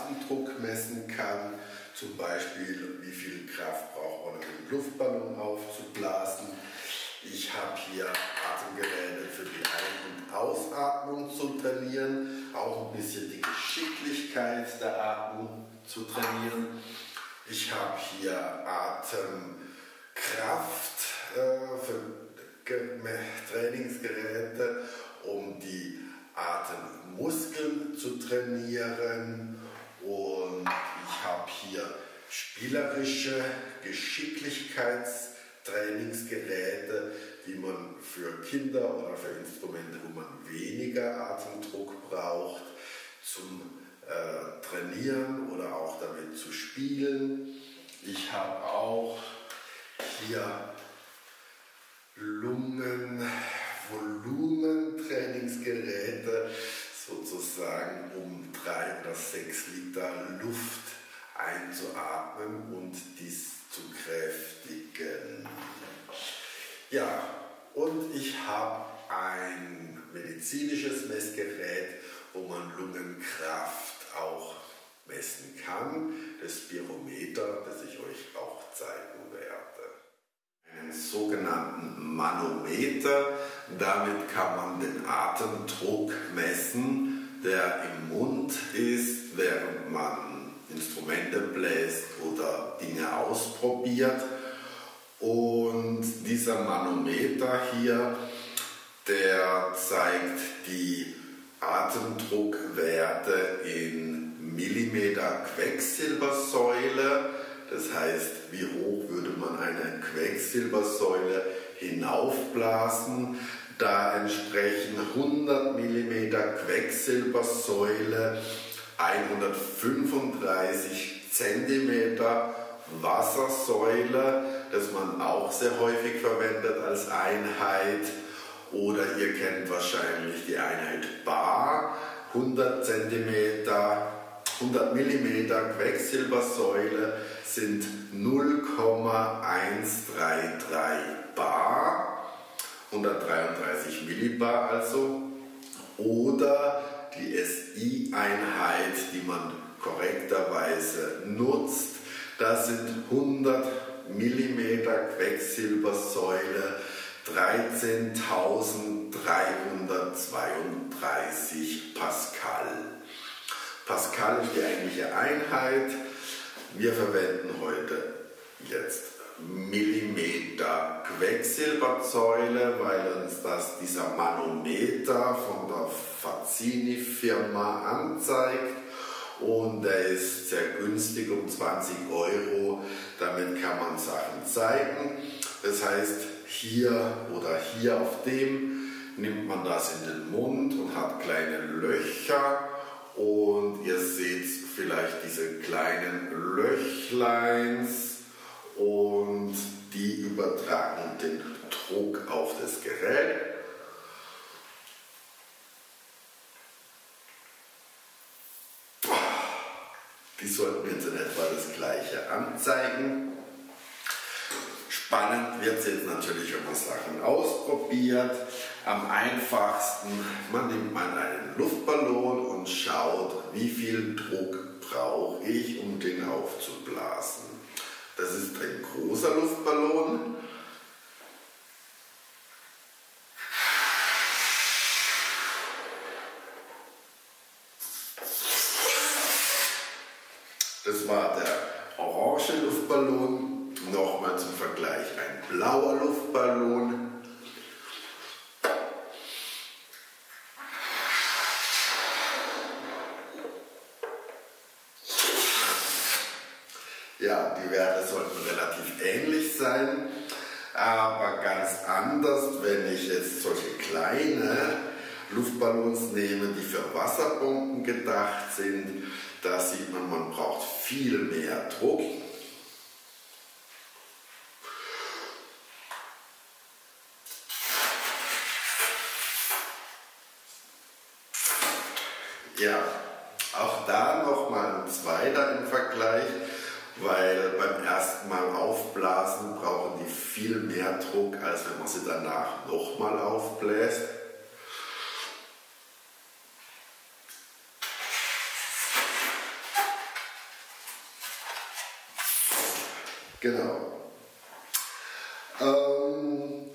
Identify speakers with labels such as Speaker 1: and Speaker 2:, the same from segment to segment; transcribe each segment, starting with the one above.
Speaker 1: Atemdruck messen kann. Zum Beispiel, wie viel Kraft braucht man, um einen Luftballon aufzublasen. Ich habe hier Atemgeräte für die Ein- und Ausatmung zu trainieren, auch ein bisschen die Geschicklichkeit der Atmung zu trainieren. Ich habe hier Atemkraft äh, für Trainingsgeräte, um die Atemmuskeln zu trainieren. Und ich habe hier spielerische Geschicklichkeitstrainingsgeräte, die man für Kinder oder für Instrumente, wo man weniger Atemdruck braucht, zum äh, trainieren oder auch damit zu spielen. Ich habe auch hier Lungen-Volumentrainingsgeräte, sozusagen um drei oder sechs Liter Luft einzuatmen und dies zu kräftigen. Ja, und ich habe ein medizinisches Messgerät, wo man Lungenkraft auch messen kann, das Spirometer, das ich euch auch zeigen werde. Einen sogenannten Manometer, damit kann man den Atemdruck messen, der im Mund ist, während man Instrumente bläst oder Dinge ausprobiert. Und dieser Manometer hier, der zeigt die Atemdruckwerte in Millimeter Quecksilbersäule. Das heißt, wie hoch würde man eine Quecksilbersäule hinaufblasen? Da entsprechen 100 mm Quecksilbersäule 135 cm Wassersäule, das man auch sehr häufig verwendet als Einheit. Oder ihr kennt wahrscheinlich die Einheit Bar, 100 cm, 100 mm Quecksilbersäule sind 0,133 Bar, 133 Millibar also. Oder die SI-Einheit, die man korrekterweise nutzt, das sind 100 mm Quecksilbersäule 13.332 Pascal. Pascal ist die eigentliche Einheit. Wir verwenden heute jetzt Millimeter Quecksilbersäule, weil uns das dieser Manometer von der Fazzini-Firma anzeigt und der ist sehr günstig um 20 Euro. Damit kann man Sachen zeigen. Das heißt, hier oder hier auf dem nimmt man das in den Mund und hat kleine Löcher und ihr seht vielleicht diese kleinen Löchleins und die übertragen den Druck auf das Gerät. Die sollten jetzt in etwa das gleiche anzeigen. Spannend wird es jetzt natürlich, wenn man Sachen ausprobiert. Am einfachsten, man nimmt mal einen Luftballon und schaut, wie viel Druck brauche ich, um den aufzublasen. Das ist ein großer Luftballon. Das war der orange Luftballon. Nochmal zum Vergleich ein blauer Luftballon. Ja, die Werte sollten relativ ähnlich sein, aber ganz anders, wenn ich jetzt solche kleine Luftballons nehme, die für Wasserbomben gedacht sind. Da sieht man, man braucht viel mehr Druck. Ja, auch da nochmal ein zweiter im Vergleich, weil beim ersten Mal aufblasen braucht viel mehr Druck, als wenn man sie danach nochmal aufbläst. Genau. Ähm,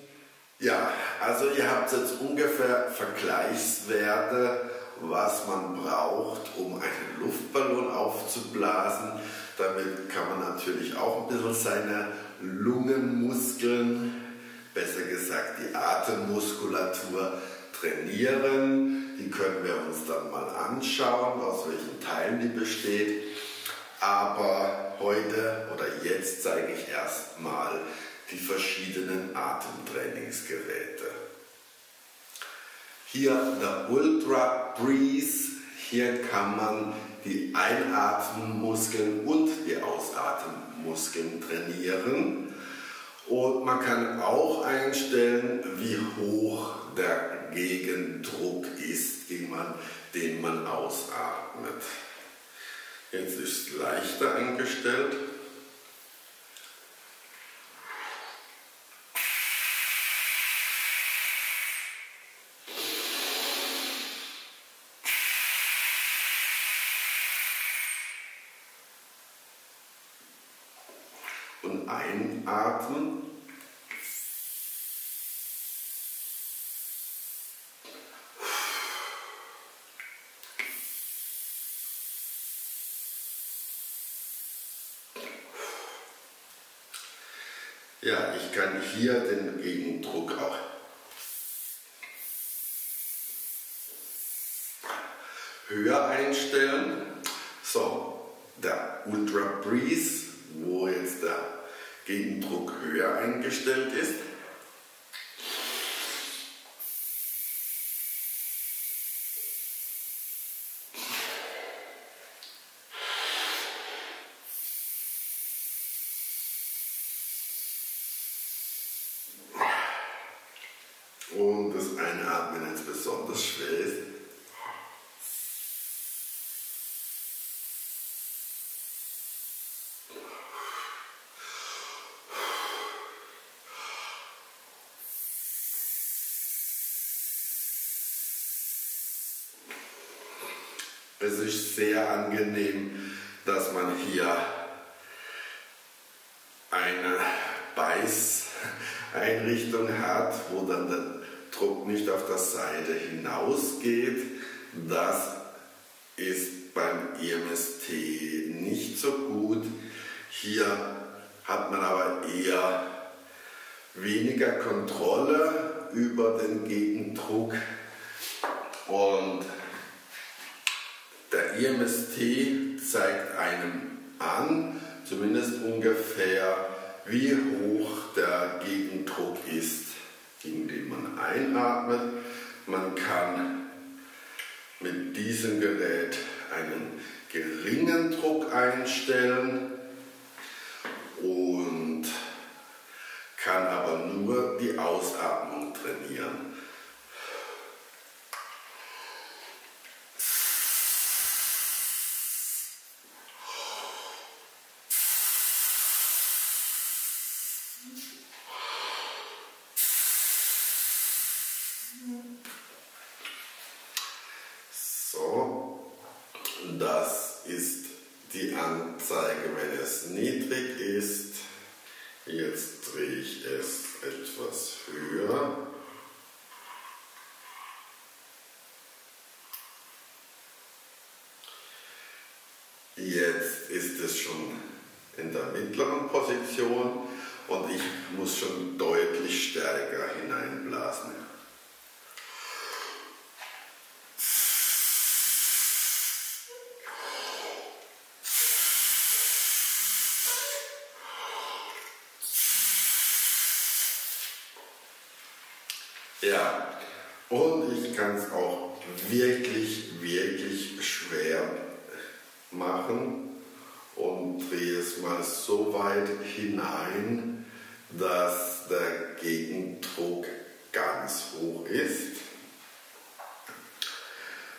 Speaker 1: ja, also ihr habt jetzt ungefähr Vergleichswerte, was man braucht, um einen Luftballon aufzublasen. Damit kann man natürlich auch ein bisschen seine Lungenmuskeln, besser gesagt die Atemmuskulatur trainieren. Die können wir uns dann mal anschauen, aus welchen Teilen die besteht. Aber heute oder jetzt zeige ich erstmal die verschiedenen Atemtrainingsgeräte. Hier der Ultra Breeze. Hier kann man die Einatmenmuskeln und die Ausatmenmuskeln trainieren. Und man kann auch einstellen, wie hoch der Gegendruck ist, den man, den man ausatmet. Jetzt ist es leichter eingestellt. Und einatmen. Ja, ich kann hier den Gegendruck auch höher einstellen. So, der Ultra Breeze, wo jetzt der Gegendruck höher eingestellt ist. Und das Einatmen jetzt besonders schwer ist. Es ist sehr angenehm, dass man hier eine Beißeinrichtung hat, wo dann der Druck nicht auf der Seite hinausgeht. Das ist beim IMST nicht so gut. Hier hat man aber eher weniger Kontrolle über den Gegendruck und der IMST zeigt einem an, zumindest ungefähr, wie hoch der Gegendruck ist, gegen den man einatmet. Man kann mit diesem Gerät einen geringen Druck einstellen und kann aber nur die Ausatmung trainieren. So, das ist die Anzeige, wenn es niedrig ist. Jetzt drehe ich es etwas höher. Jetzt ist es schon in der mittleren Position und ich muss schon deutlich stärker hineinblasen. Ja, und ich kann es auch wirklich, wirklich schwer machen und drehe es mal so weit hinein, dass der Gegendruck ganz hoch ist.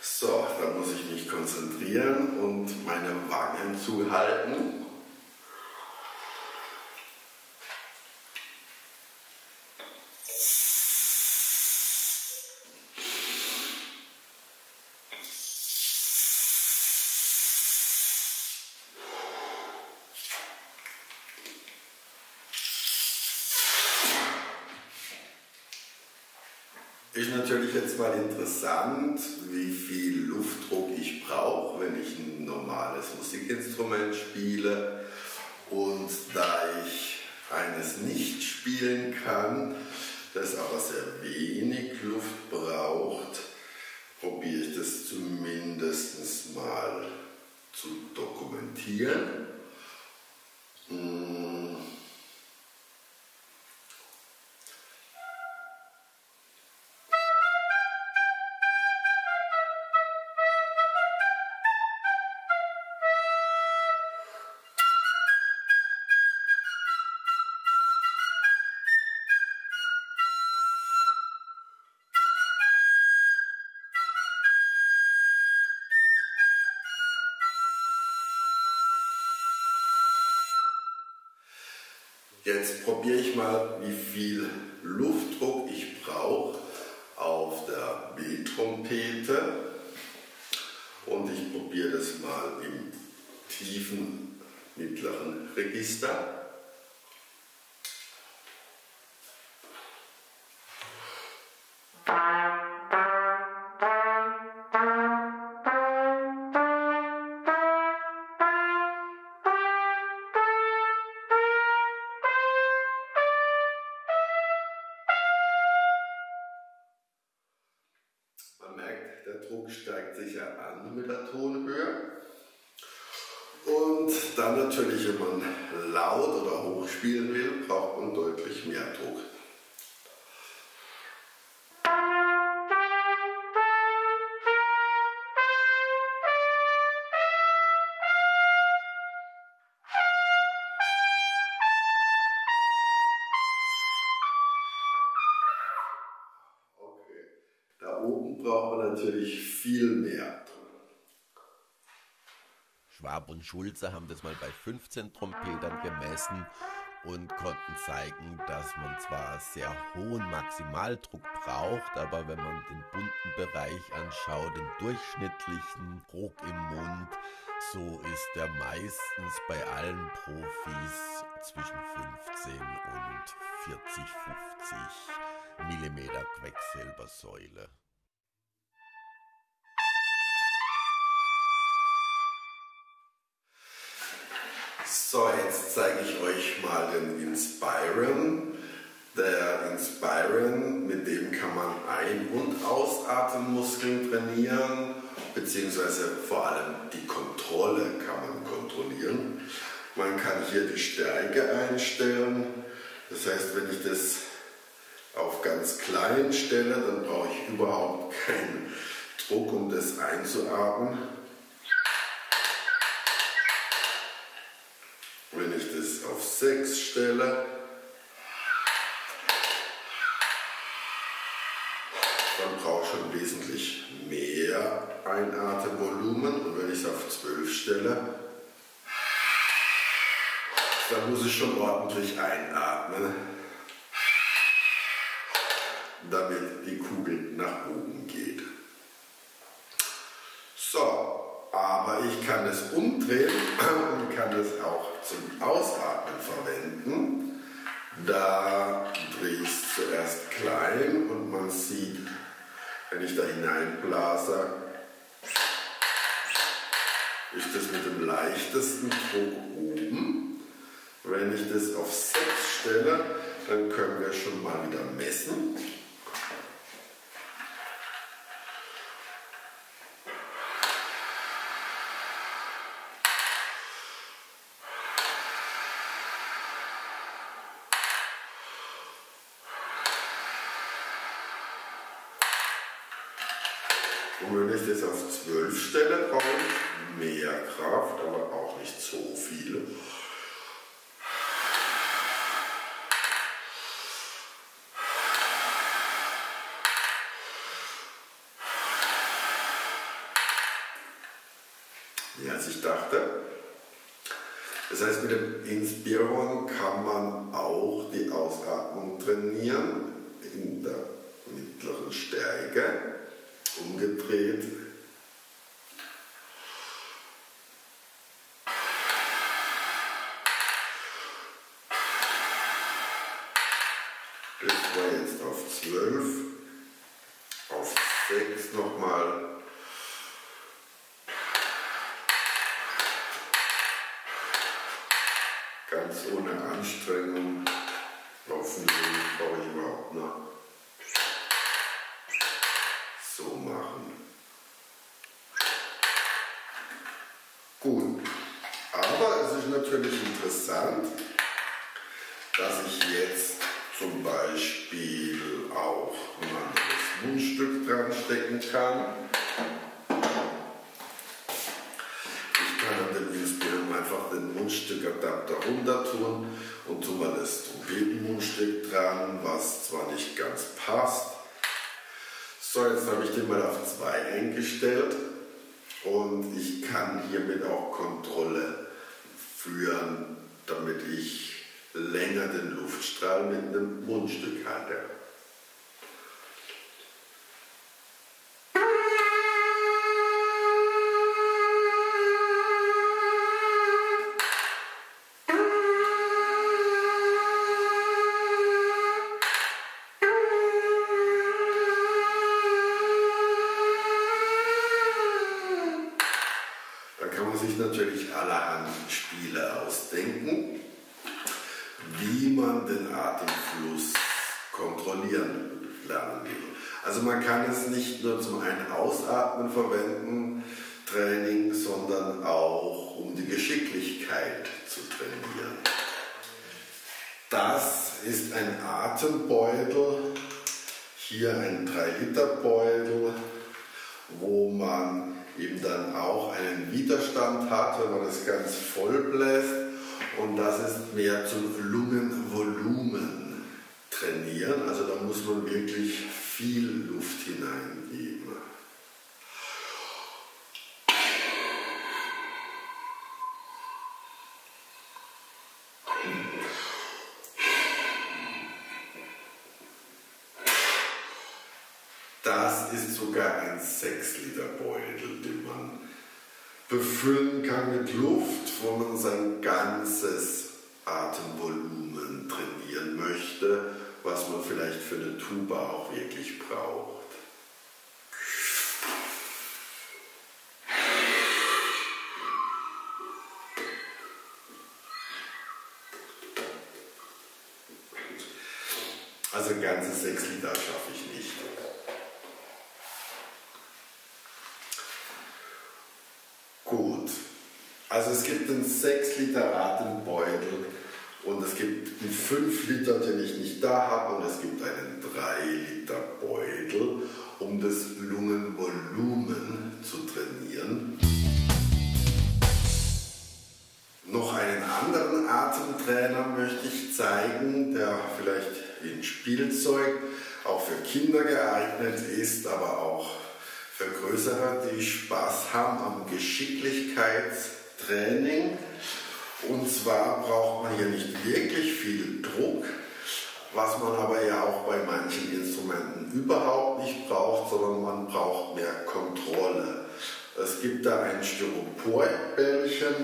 Speaker 1: So, da muss ich mich konzentrieren und meine Wangen zuhalten. Ist natürlich jetzt mal interessant, wie viel Luftdruck ich brauche, wenn ich ein normales Musikinstrument spiele. Und da ich eines nicht spielen kann, das aber sehr wenig Luft braucht, probiere ich das zumindest mal zu dokumentieren. Jetzt probiere ich mal, wie viel Luftdruck ich brauche auf der B-Trompete. Und ich probiere das mal im tiefen mittleren Register. Laut oder hoch spielen will, braucht man deutlich mehr Druck. oben braucht man natürlich viel mehr.
Speaker 2: Schwab und Schulze haben das mal bei 15 Trompetern gemessen und konnten zeigen, dass man zwar sehr hohen Maximaldruck braucht, aber wenn man den bunten Bereich anschaut, den durchschnittlichen Druck im Mund, so ist der meistens bei allen Profis zwischen 15 und 40, 50 Millimeter Quecksilbersäule.
Speaker 1: So, jetzt zeige ich euch mal den Inspiron. Der Inspiron, mit dem kann man Ein- und Ausatemmuskeln trainieren, beziehungsweise vor allem die Kontrolle kann man kontrollieren. Man kann hier die Stärke einstellen. Das heißt, wenn ich das auf ganz klein stelle, dann brauche ich überhaupt keinen Druck, um das einzuatmen. Wenn ich das auf 6 stelle, dann brauche ich schon wesentlich mehr Einatemvolumen. Und wenn ich es auf 12 stelle, dann muss ich schon ordentlich einatmen, damit die Kugel nach oben geht. So, aber ich kann es umdrehen und kann es auch zum Ausatmen verwenden. Da drehe ich es zuerst klein und man sieht, wenn ich da hineinblase, ist das mit dem leichtesten Druck oben. Wenn ich das auf 6 stelle, dann können wir schon mal wieder messen. Und wenn ich das auf 12 stelle, brauche mehr Kraft, aber auch nicht so viel. Ja, als ich dachte. Das heißt, mit dem Inspirieren kann man auch die Ausatmung trainieren in der mittleren Stärke umgedreht. Das war jetzt auf 12. auf 6 nochmal. Ganz ohne Anstrengung. Auf 0 brauche ich überhaupt noch. So machen. Gut. Aber es ist natürlich interessant, dass ich jetzt zum Beispiel auch ein anderes Mundstück dran stecken kann. Ich kann an dem Instrument einfach den Mundstückadapter runter tun und tue mal das Trompetenmundstück dran, was zwar nicht ganz passt. So, jetzt habe ich den mal auf 2 eingestellt und ich kann hiermit auch Kontrolle führen, damit ich länger den Luftstrahl mit einem Mundstück hatte. Wie man den Atemfluss kontrollieren lernen will. Also man kann es nicht nur zum Ein- Ausatmen verwenden, Training, sondern auch um die Geschicklichkeit zu trainieren. Das ist ein Atembeutel, hier ein 3-Liter-Beutel, wo man eben dann auch einen Widerstand hat, wenn man das ganz voll bläst. Und das ist mehr zum Lungenvolumen trainieren. Also da muss man wirklich viel Luft hineingeben. Das ist sogar ein 6-Liter-Beutel, den man befüllen kann mit Luft, wo man sein ganzes Atemvolumen trainieren möchte, was man vielleicht für eine Tuba auch wirklich braucht. Also ganze 6 Liter schaffe ich nicht. Gut. Also es gibt einen 6 Liter Atembeutel und es gibt einen 5 Liter, den ich nicht da habe und es gibt einen 3 Liter Beutel, um das Lungenvolumen zu trainieren. Noch einen anderen Atemtrainer möchte ich zeigen, der vielleicht in Spielzeug auch für Kinder geeignet ist, aber auch für Größere, die Spaß haben am Geschicklichkeitstraining. Und zwar braucht man hier nicht wirklich viel Druck, was man aber ja auch bei manchen Instrumenten überhaupt nicht braucht, sondern man braucht mehr Kontrolle. Es gibt da ein Styroporbällchen,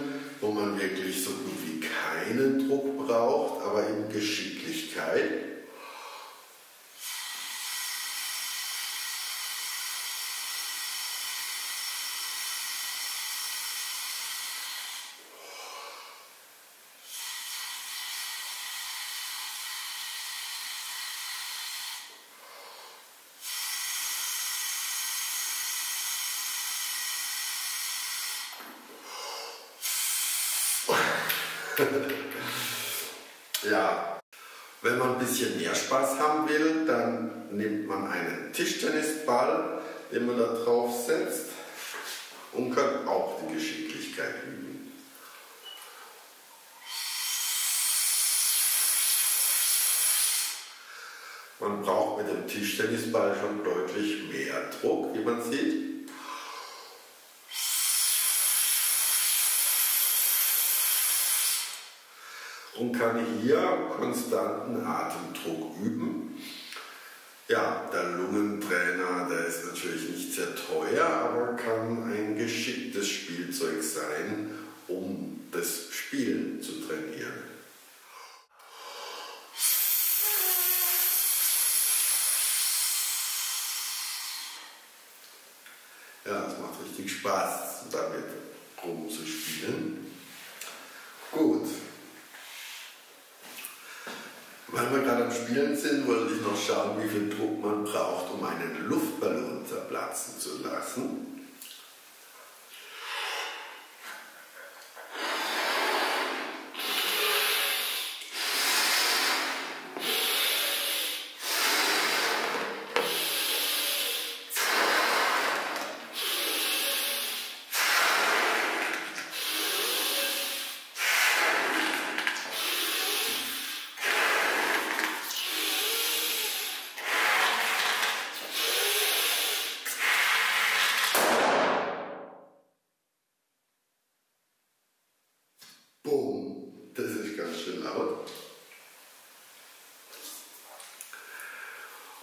Speaker 1: wo man wirklich so gut wie keinen Druck braucht, aber eben Geschicklichkeit. ja, wenn man ein bisschen mehr Spaß haben will, dann nimmt man einen Tischtennisball, den man da drauf setzt und kann auch die Geschicklichkeit üben. Man braucht mit dem Tischtennisball schon deutlich mehr Druck, wie man sieht. Und kann hier konstanten Atemdruck üben. Ja, der Lungentrainer, der ist natürlich nicht sehr teuer, aber kann ein geschicktes Spielzeug sein, um das Spielen zu trainieren. lustig Spaß damit rumzuspielen. Gut. Weil Spielen sind, wollte ich noch schauen, wie viel Druck man braucht, um einen Luftballon zerplatzen zu lassen.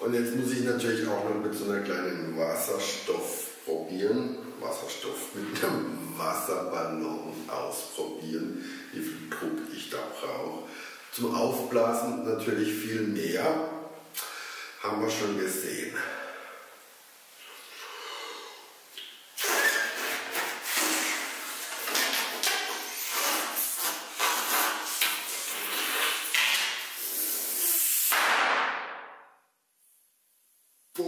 Speaker 1: Und jetzt muss ich natürlich auch noch mit so einer kleinen Wasserstoff probieren, Wasserstoff mit einem Wasserballon ausprobieren, wie viel Druck ich da brauche. Zum Aufblasen natürlich viel mehr, haben wir schon gesehen.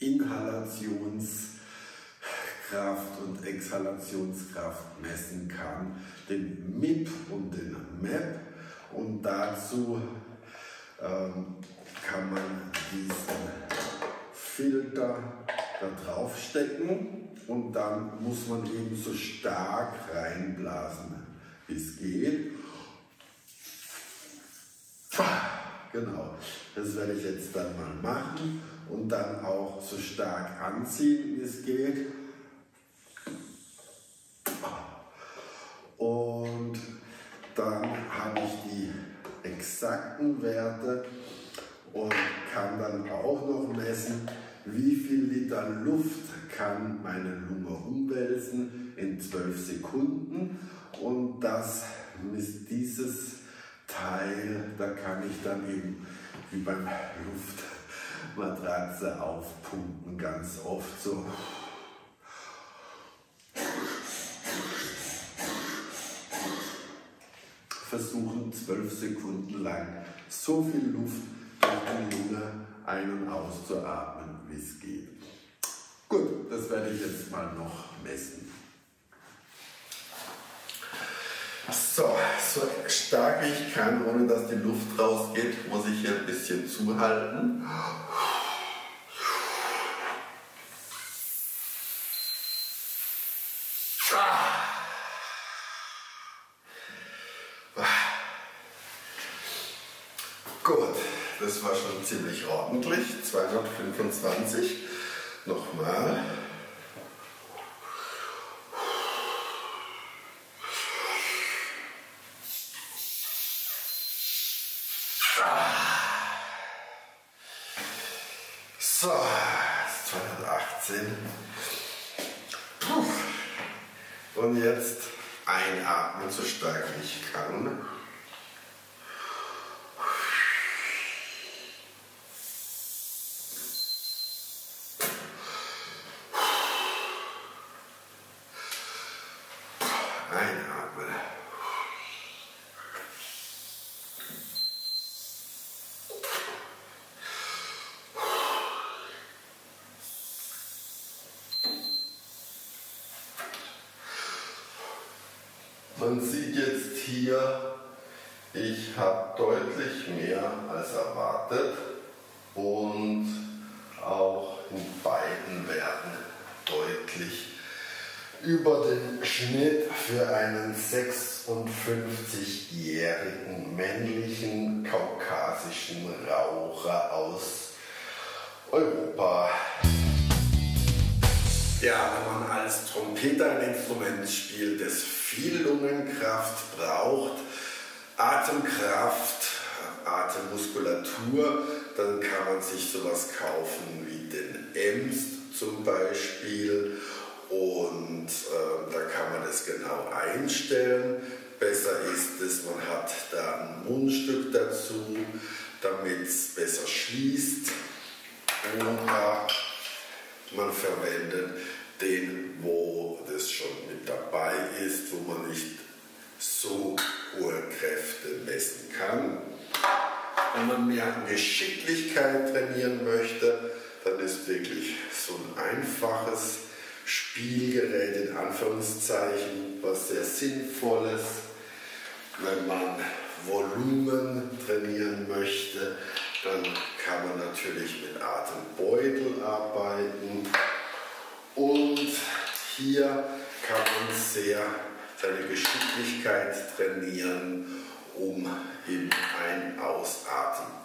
Speaker 1: Inhalationskraft und Exhalationskraft messen kann, den MIP und den MEP. Und dazu ähm, kann man diesen Filter da draufstecken und dann muss man eben so stark reinblasen, wie es geht. Genau, das werde ich jetzt dann mal machen und dann auch so stark anziehen, wie es geht. Und dann habe ich die exakten Werte und kann dann auch noch messen, wie viel Liter Luft kann meine Lunge umwälzen in 12 Sekunden und das ist dieses Teil, da kann ich dann eben wie beim Luftmatratze aufpumpen, ganz oft so. Versuchen zwölf Sekunden lang so viel Luft durch die Lunge ein- und auszuatmen, wie es geht. Gut, das werde ich jetzt mal noch messen. So, so stark ich kann, ohne dass die Luft rausgeht, muss ich hier ein bisschen zuhalten. Gut, das war schon ziemlich ordentlich. 225. Nochmal. So, 218. Und jetzt einatmen, so stark ich kann. Man sieht jetzt hier, ich habe deutlich mehr als erwartet und auch in beiden Werten deutlich über den Schnitt für einen 56-jährigen männlichen kaukasischen Raucher aus Europa. Ja, wenn man als Trompeter ein Instrument spielt, das viel Lungenkraft braucht, Atemkraft, Atemmuskulatur, dann kann man sich sowas kaufen wie den Emst zum Beispiel und äh, da kann man das genau einstellen. Besser ist es, man hat da ein Mundstück dazu, damit es besser schließt. Oder man verwendet den, wo das schon mit dabei ist, wo man nicht so hohe Kräfte messen kann. Wenn man mehr Geschicklichkeit trainieren möchte, dann ist wirklich so ein einfaches Spielgerät in Anführungszeichen was sehr Sinnvolles. Wenn man Volumen trainieren möchte, dann kann man natürlich mit Atembeutel arbeiten. Und hier kann man sehr seine Geschicklichkeit trainieren, um im Ein-Ausatmen